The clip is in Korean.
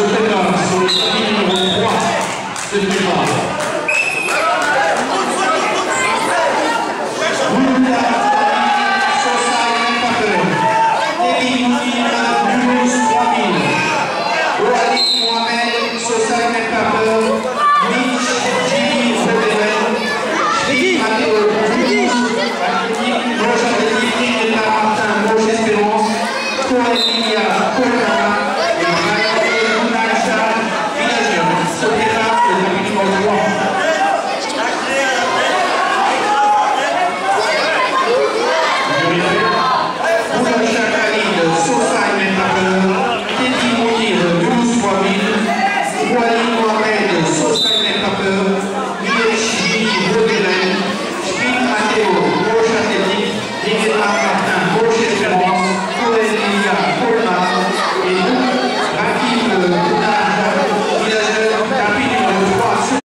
Je prépare sur le terminal 3 de départ.